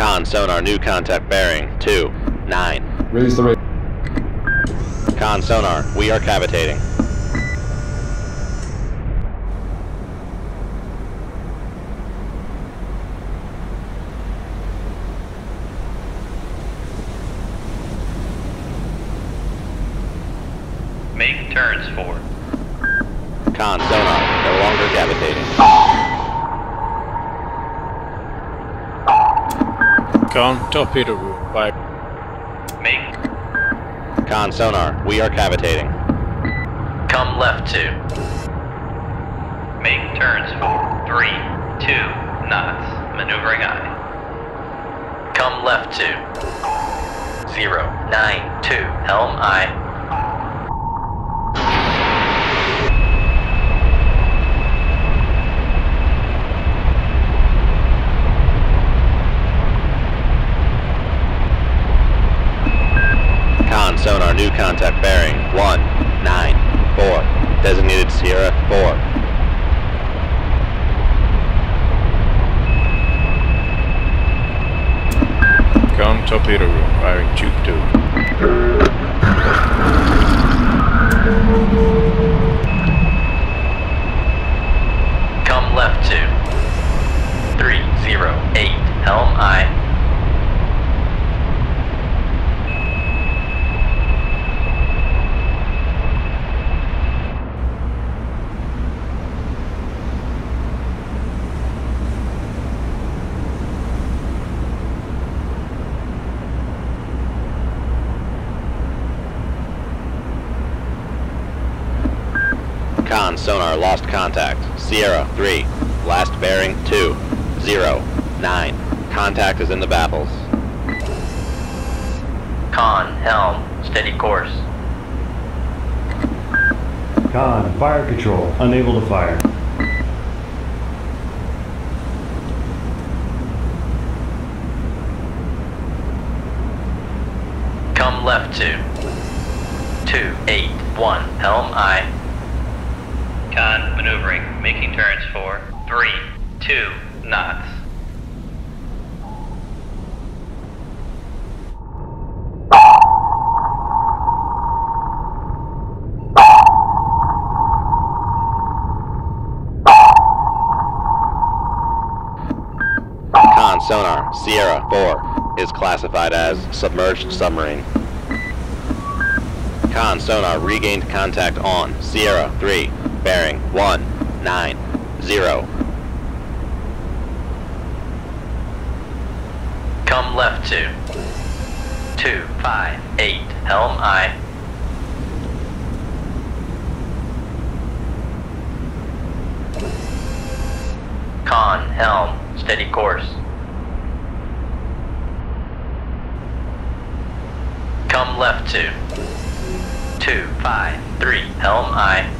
Con sonar, new contact bearing, 2, 9. Raise the rate. Con sonar, we are cavitating. Make turns for. Con sonar, no longer cavitating. Con torpedo room by Make. Con sonar, we are cavitating. Come left to. Make turns for. Three, two knots. Maneuvering aye. Come left to. Zero, nine, two. Helm aye. Con sonar, new contact bearing, 1, 9, 4. Designated Sierra, 4. Con torpedo room firing tube 2. Come left to. Three, zero, eight. Helm aye. Con sonar, lost contact. Sierra, 3. Last bearing, 2, 0, 9. Contact is in the baffles. Con, helm, steady course. Con, fire control, unable to fire. Come left to. Two, eight, one. Helm aye. Making turns for. Three, two knots. Con sonar, Sierra, 4. Is classified as submerged submarine. Con sonar, regained contact on. Sierra, 3. Bearing, 1, 9, 0. Come left to. Two, five, eight. Helm aye. Con, helm, steady course. Come left to. Two, five, three. Helm aye.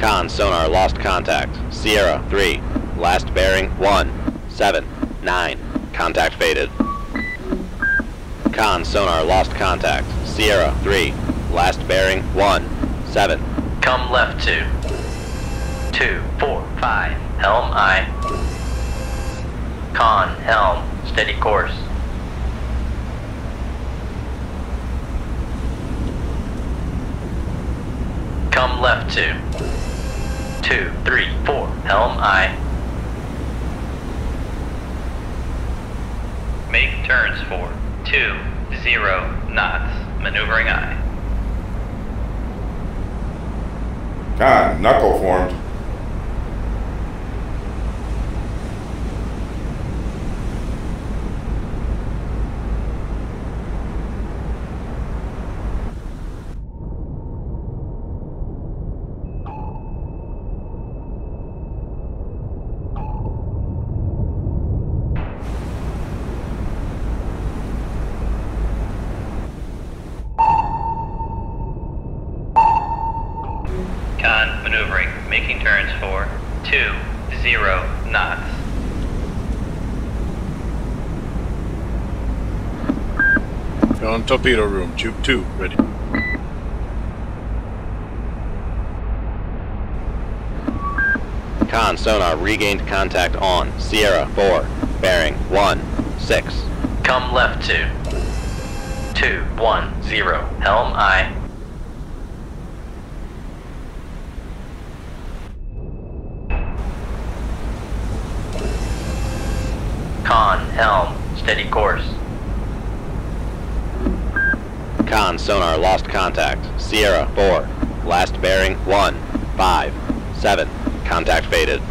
Con sonar, lost contact. Sierra, 3. Last bearing, 1, 7, 9. Contact faded. Con sonar, lost contact. Sierra, 3. Last bearing, 1, 7. Come left to. Two, four, five. Helm aye. Con, helm, steady course. Come left to. Two, three, four. Helm aye. Make turns for. Two, zero knots. Maneuvering aye. Con, knuckle formed. Con maneuvering, making turns for two, zero knots. Con torpedo room tube 2 ready. Con sonar regained contact on Sierra 4, bearing 1, 6. Come left to 210. Helm aye. Con, helm, steady course. Con sonar lost contact. Sierra 4, last bearing 1, 5, 7. Contact faded.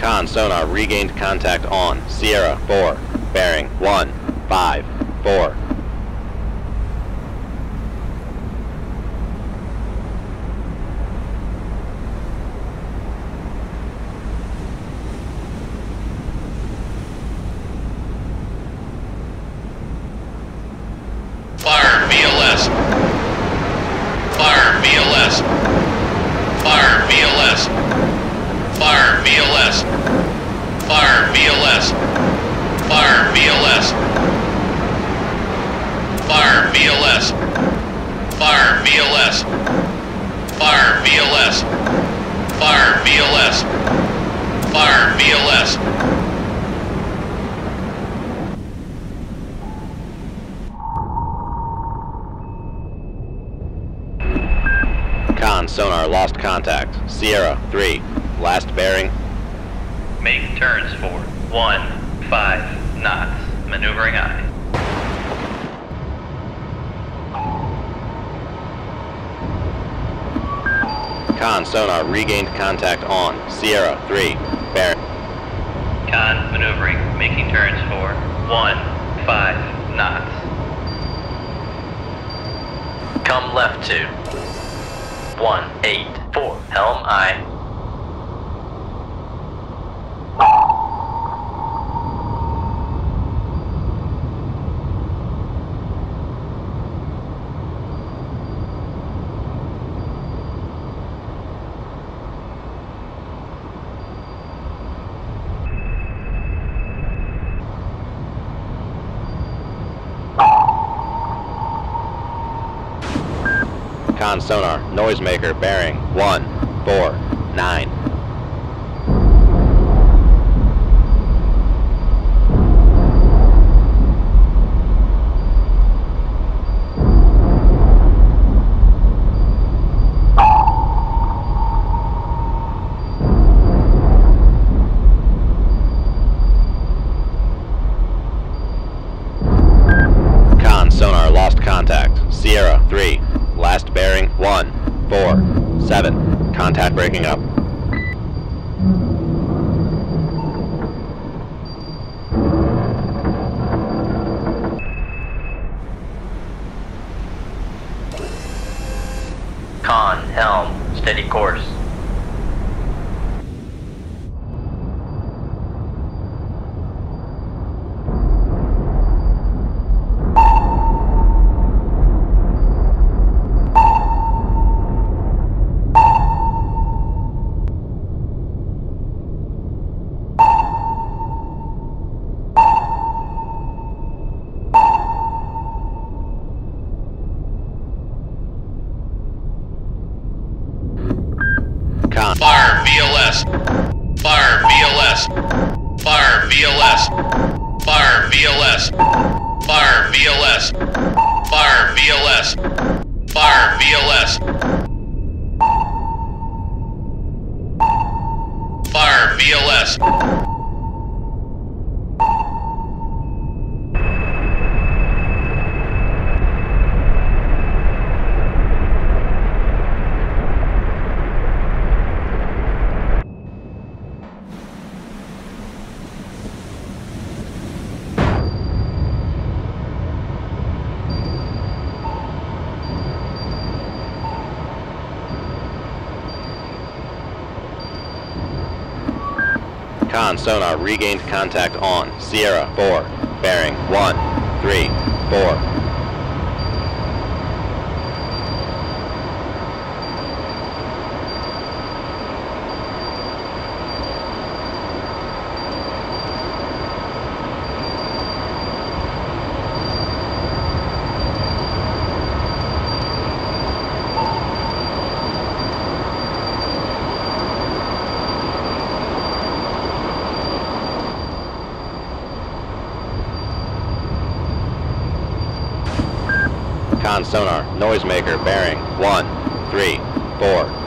Con sonar regained contact on Sierra 4, bearing 1, 5, 4. on sonar, lost contact. Sierra, 3. Last bearing. Make turns for 1, 5 knots. Maneuvering aye. Con, sonar, regained contact on. Sierra, 3, bearing. Con, maneuvering, making turns for 1, 5 knots. Come left 2. 184, Helm aye. Recon sonar, noisemaker, bearing, one, four, nine. Steady course. Sonar regained contact on. Sierra 4, bearing 1, 3, 4. Con sonar, noisemaker, bearing 1, 3, 4.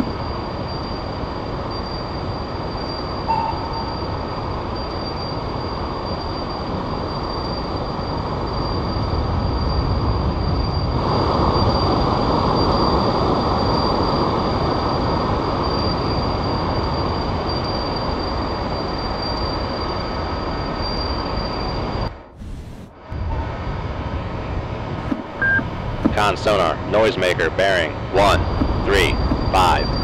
Con sonar, noisemaker, bearing 1, 3, 5.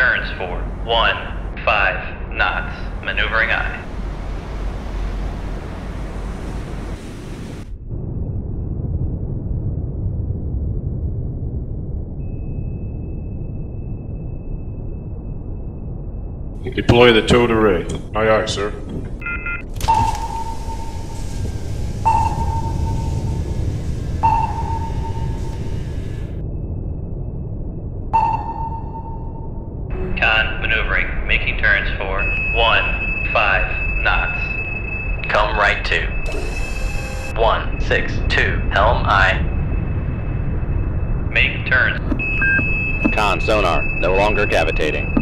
Turns for one, five knots. Maneuvering aye. Deploy the towed array. Aye, aye, sir. Helm aye. Make turns. Con sonar, no longer cavitating.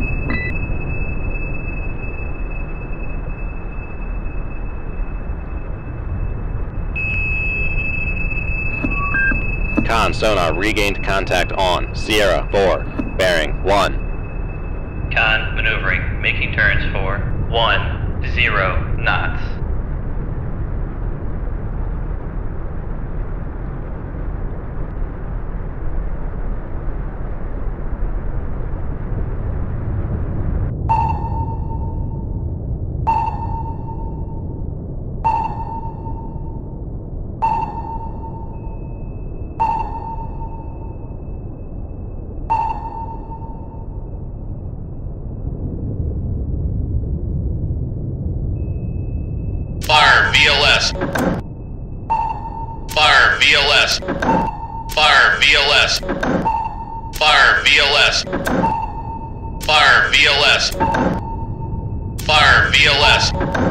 Con sonar regained contact on Sierra 4, bearing 1. Con maneuvering, making turns for one, zero knots. Fire VLS. Fire VLS. Fire VLS. Fire VLS. Fire VLS.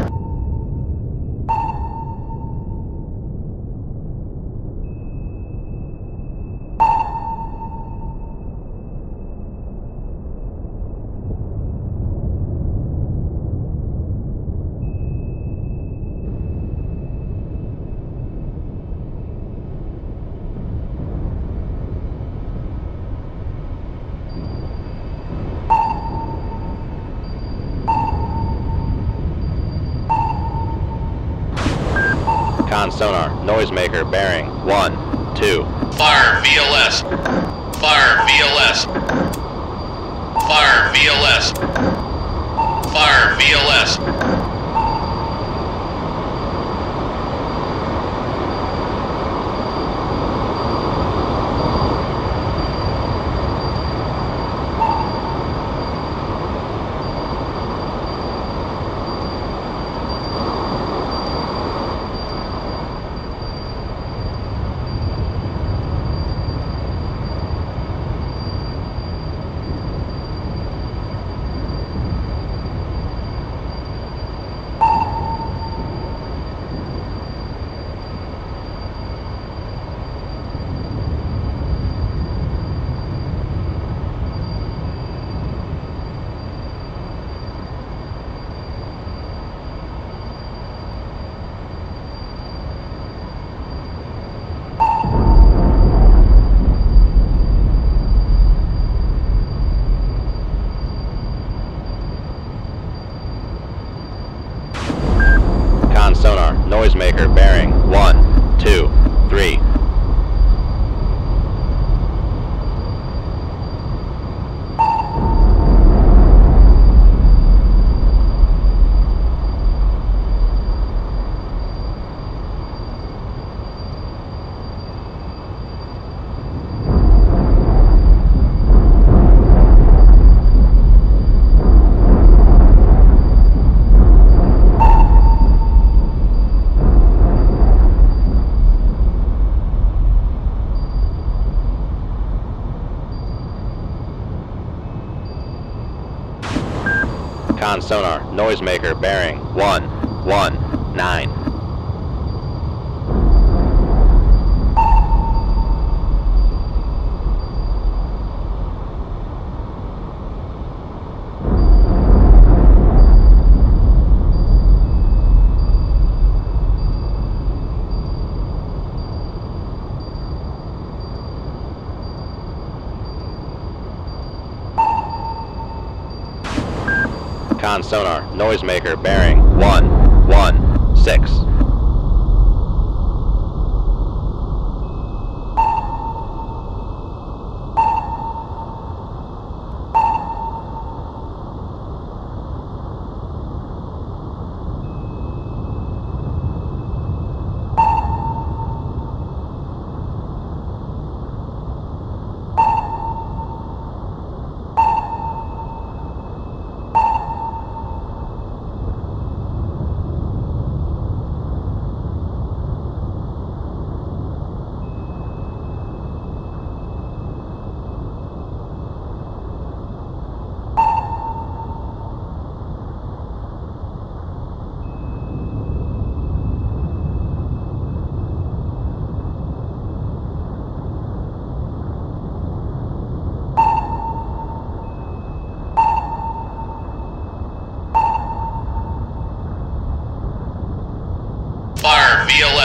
sonar, noisemaker bearing 1, 2. Fire VLS. Fire VLS. Fire VLS. Fire VLS. Con sonar, noisemaker bearing 1, 2, 3. Con sonar, noisemaker bearing 1, 1, 9. Con sonar, noisemaker bearing 1, 1, 6.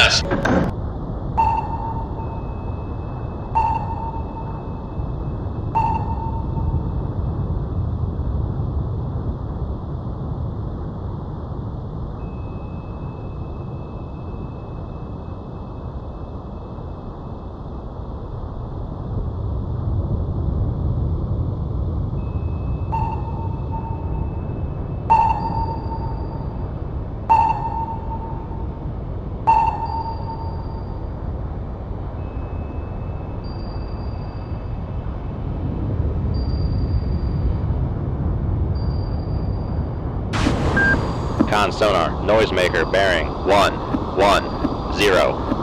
Fire VLS. Con sonar, noisemaker bearing 1, 1, 0.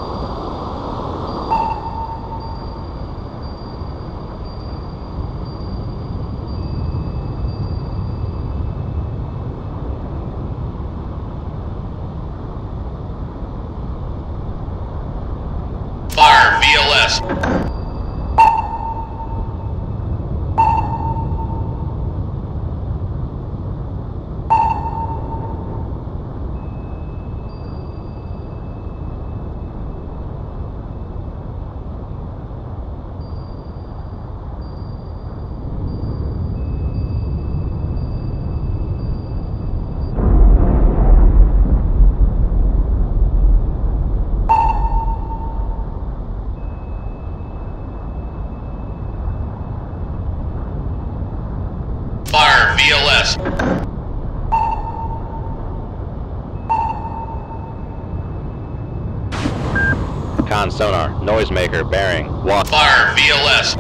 Noisemaker bearing 1. Fire VLS.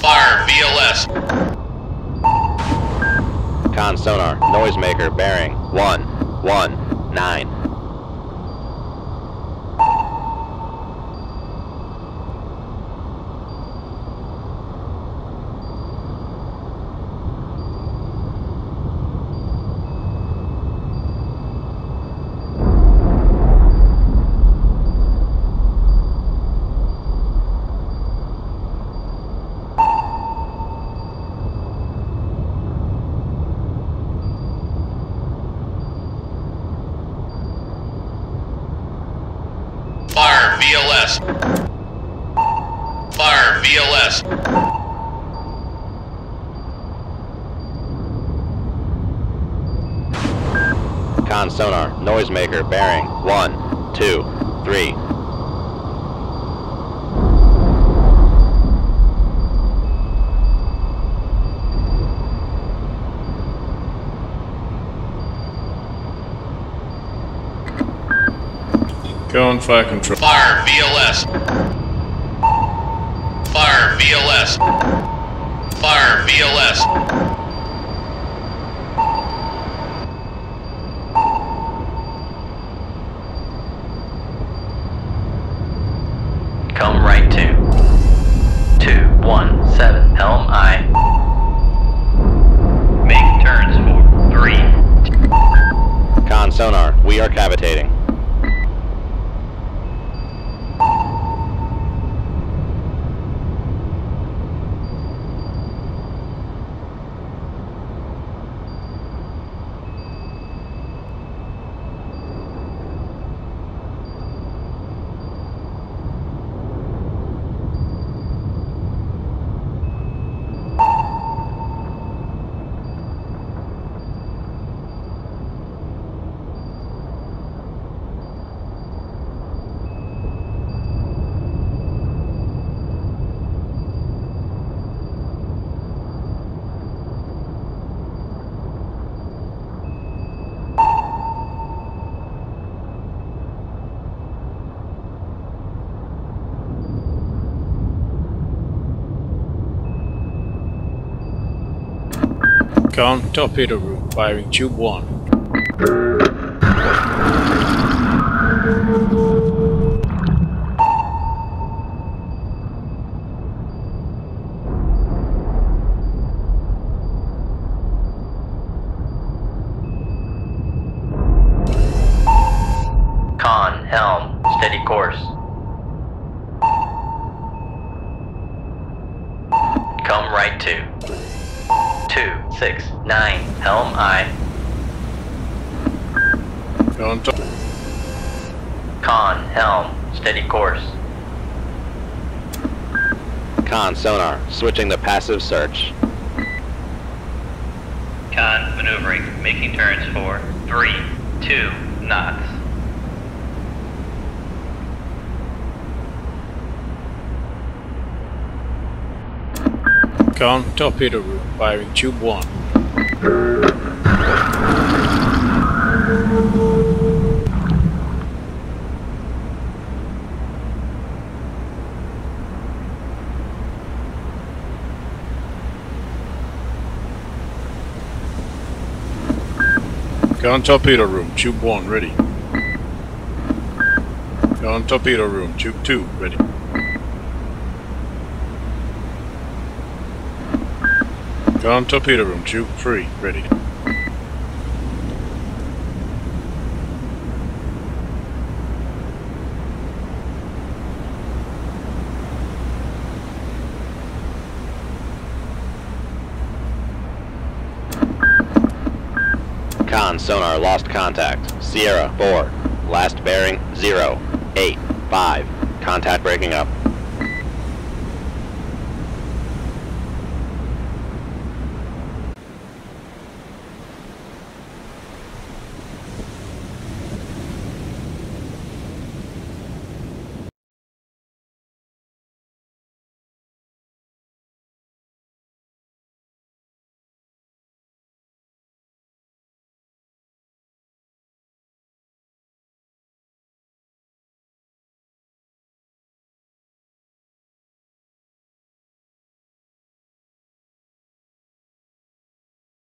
Fire VLS. Con sonar, noisemaker bearing 1, 1, 9. Fire VLS. Fire VLS. Con sonar, noisemaker bearing 1, 2, 3. Go on fire control. Fire VLS. Fire VLS. Fire VLS. Come right to. 217 Helm aye. Make turns for 3. Con sonar, we are cavitating. Con torpedo room, firing tube 1. Con Helm. Steady course. Come right to. 269 Helm aye. Go on top. Con Helm. Steady course. Con sonar, switching the passive search. Con maneuvering, making turns for 3, 2 knots. Con torpedo room, firing tube 1. Con torpedo room, tube 1, ready. Con torpedo room, tube 2, ready. Con torpedo room, tube 3, ready. Con sonar, lost contact. Sierra 4, last bearing 0, 8, 5. Contact breaking up.